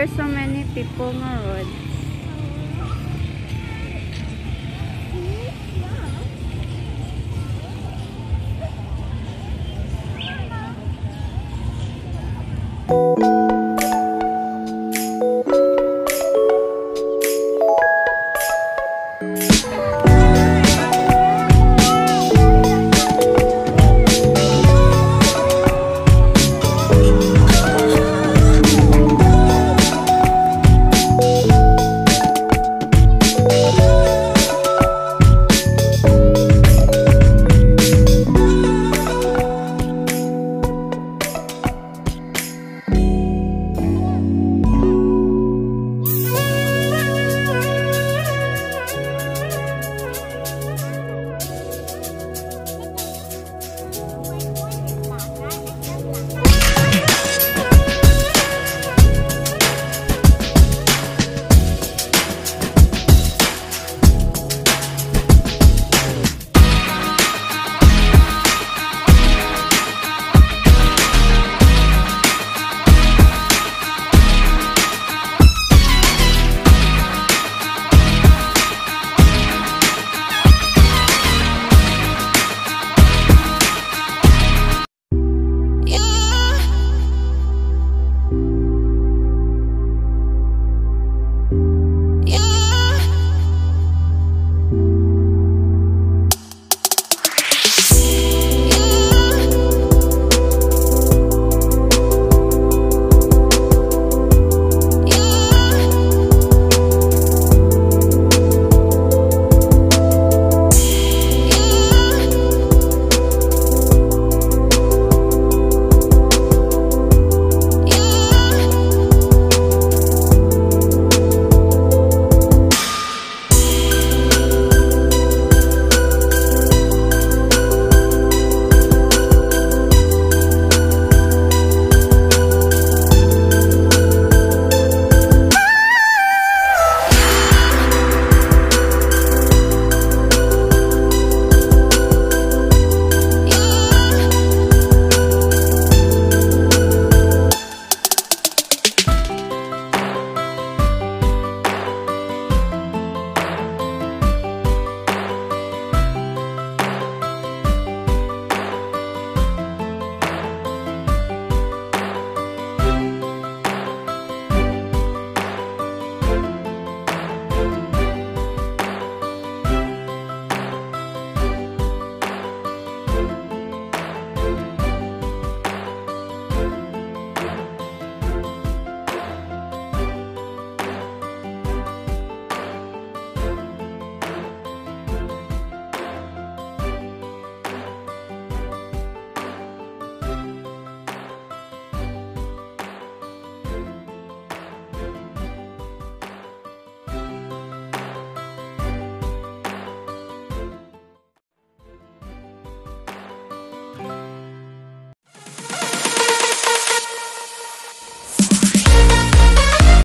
there's so many people on the road.